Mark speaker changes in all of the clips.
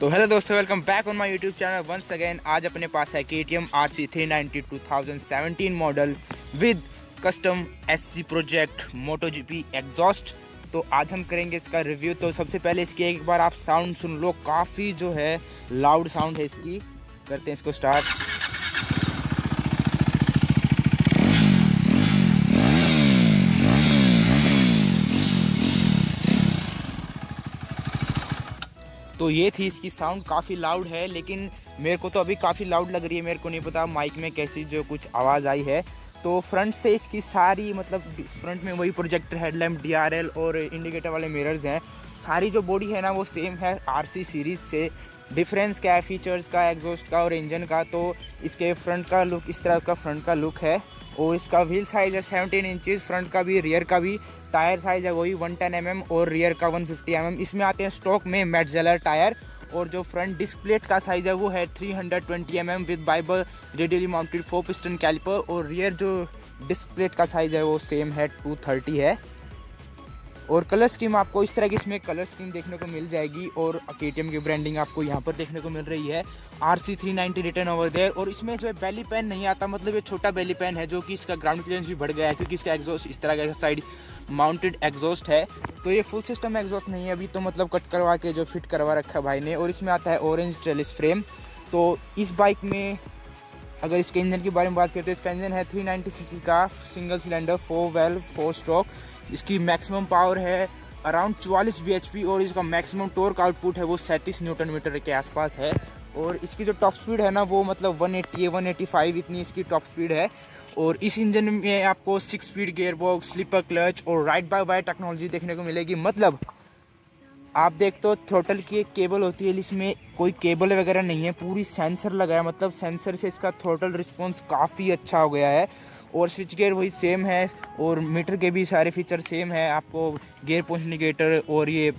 Speaker 1: तो हेलो दोस्तों welcome back on my YouTube channel once again आज अपने पास है K T M R C three ninety two thousand seventeen model with custom S C project moto G P exhaust तो आज हम करेंगे इसका रिव्यू तो सबसे पहले इसकी एक बार आप साउंड सुन लो. काफ़ी जो है लाउड साउंड है इसकी. करते हैं इसको स्टार्ट तो ये थी इसकी साउंड काफ़ी लाउड है, लेकिन मेरे को तो अभी काफ़ी लाउड लग रही है, मेरे को नहीं पता माइक में कैसी जो कुछ आवाज़ आई है। तो फ्रंट से इसकी सारी मतलब फ्रंट में वही प्रोजेक्टर हेडलैम्प डी और इंडिकेटर वाले मिरर्स हैं। सारी जो बॉडी है ना, वो सेम है आरसी सीरीज़ से। डिफरेंस क्या है फीचर्स का एग्जॉस्ट का और इंजन का तो इसके फ्रंट का लुक इस तरह का फ्रंट का लुक है। और इसका व्हील साइज़ है सेवनटीन इंचज़ फ्रंट का भी रियर का भी। टायर साइज़ है वही वन टेन एम और रियर का वन फिफ्टी एम इसमें आते हैं स्टॉक में मेटजेलर टायर और जो फ्रंट डिस्प्लेट का साइज़ है वो है 320 hundred twenty M M with Bybre radially mounted four piston caliper और रियर जो डिस्प्लेट का साइज़ है वो सेम है 230 है। और कलर स्कीम आपको इस तरह की इसमें कलर स्कीम देखने को मिल जाएगी और के की ब्रांडिंग आपको यहाँ पर देखने को मिल रही है। R C three ninety written over there और इसमें जो है बेली पेन नहीं आता मतलब ये छोटा बेली पेन है जो कि इसका ग्राउंड क्लियरेंस भी बढ़ गया है क्योंकि इसका एग्जॉस्ट इस तरह का साइड माउंटेड एग्जॉस्ट है। तो ये फुल सिस्टम एग्जॉस्ट नहीं है, अभी तो मतलब कट करवा के जो फिट करवा रखा है भाई ने और इसमें आता है ऑरेंज ट्रेलिस फ्रेम तो इस बाइक में अगर इसके इंजन के बारे में बात करते हैं, इसका इंजन है 390 सीसी का single cylinder four valve four stroke इसकी मैक्सिमम पावर है अराउंड चवालीस बी और इसका मैक्सिमम टोर्क आउटपुट है वो सैंतीस न्यूटन मीटर के आसपास है। और इसकी जो टॉप स्पीड है ना, वो मतलब 180 है 185 इतनी इसकी टॉप स्पीड है। और इस इंजन में आपको six speed gear box slipper clutch और राइट बाय वायर टेक्नोलॉजी देखने को मिलेगी। मतलब आप देखते हो थ्रोटल की एक केबल होती है, इसमें कोई केबल वगैरह नहीं है, पूरी सेंसर लगाया मतलब सेंसर से इसका थ्रोटल रिस्पॉन्स काफ़ी अच्छा हो गया है। और स्विच गेयर वही सेम है, और मीटर के भी सारे फीचर सेम है, आपको गेयर पोस्ट इंडिकेटर और ये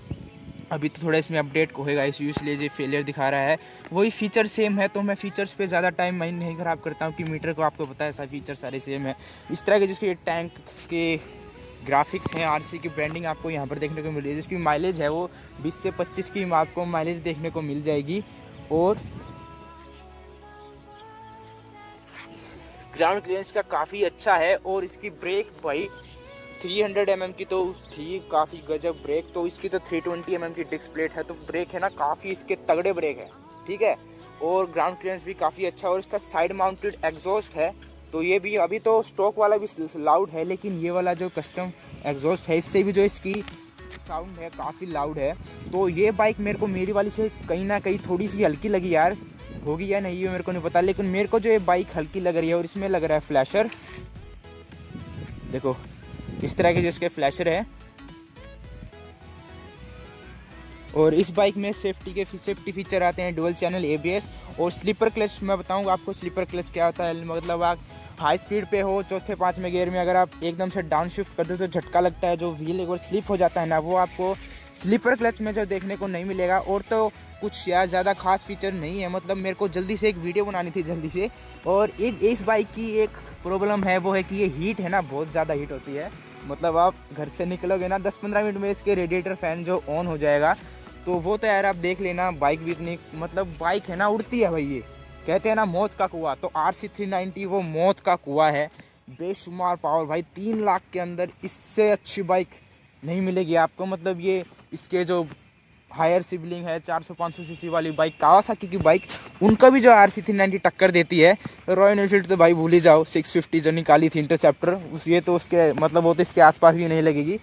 Speaker 1: अभी तो थोड़ा इसमें अपडेट होएगा इस यू इसलिए फेलियर दिखा रहा है। वही फीचर सेम है तो मैं फीचर्स पे ज़्यादा टाइम मैं नहीं ख़राब करता हूँ कि मीटर को आपको पता है, सारे फीचर सारे सेम है। इस तरह के जिसके टैंक के ग्राफिक्स हैं आरसी की ब्रांडिंग आपको यहाँ पर देखने को मिल रही है, जिसकी माइलेज है वो 20 से 25 की आपको माइलेज देखने को मिल जाएगी। और ग्राउंड क्लियरेंस का काफ़ी अच्छा है और इसकी ब्रेक भाई 300 हंड्रेड mm की तो थी, काफ़ी गजब ब्रेक। तो इसकी तो 320 ट्वेंटी mm की डिस्क प्लेट है तो ब्रेक है ना, काफ़ी इसके तगड़े ब्रेक है, ठीक है? और ग्राउंड क्लियरेंस भी काफ़ी अच्छा है और इसका साइड माउंटेड एग्जॉस्ट है तो ये भी अभी तो स्टॉक वाला भी लाउड है, लेकिन ये वाला जो कस्टम एग्जॉस्ट है, इससे भी जो इसकी साउंड है, काफ़ी लाउड है। तो ये बाइक मेरे को मेरी वाली से कहीं ना कहीं थोड़ी सी हल्की लगी यार होगी या नहीं है मेरे को नहीं पता, लेकिन मेरे को जो ये बाइक हल्की लग रही है और इसमें लग रहा है फ्लैशर देखो, इस तरह के जो इसके फ्लैशर है, और इस बाइक में सेफ्टी के सेफ्टी फीचर आते हैं डुअल चैनल एबीएस और स्लीपर क्लच मैं बताऊँगा आपको स्लीपर क्लच क्या होता है मतलब आप हाई स्पीड पे हो, चौथे, पाँचवें गेयर में अगर आप एकदम से डाउन शिफ्ट कर दो तो झटका लगता है, जो व्हील एक बार स्लिप हो जाता है ना, वो आपको स्लीपर क्लच में जो देखने को नहीं मिलेगा और तो कुछ या ज़्यादा खास फीचर नहीं है। मतलब मेरे को जल्दी से एक वीडियो बनानी थी जल्दी से और एक इस बाइक की एक प्रॉब्लम है, वो है कि ये हीट है ना, बहुत ज़्यादा हीट होती है। मतलब आप घर से निकलोगे ना 10-15 मिनट में इसके रेडिएटर फ़ैन जो ऑन हो जाएगा तो वो तो यार आप देख लेना, बाइक भी इतनी मतलब बाइक है ना, उड़ती है भाई ये। कहते हैं ना, मौत का कुआ तो आर सी थ्री नाइन्टी वो मौत का कुआ है। बेशुमार पावर, भाई तीन लाख के अंदर इससे अच्छी बाइक नहीं मिलेगी आपको। मतलब ये इसके जो हायर सिबलिंग है 400-500 सीसी वाली बाइक कावासाकी की बाइक उनका भी जो आर सी थ्री टक्कर देती है। रॉयल एनफील्ड तो भाई भूल ही जाओ 650 जो निकाली थी इंटरसेप्टर उस ये तो उसके मतलब वो तो इसके आसपास भी नहीं लगेगी।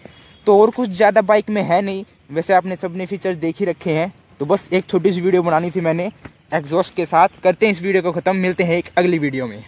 Speaker 1: तो और कुछ ज़्यादा बाइक में है नहीं, वैसे आपने सबने फीचर्स देख ही रखे हैं। तो बस एक छोटी सी वीडियो बनानी थी मैंने एग्जॉस्ट के साथ। करते हैं इस वीडियो को ख़त्म, मिलते हैं एक अगली वीडियो में।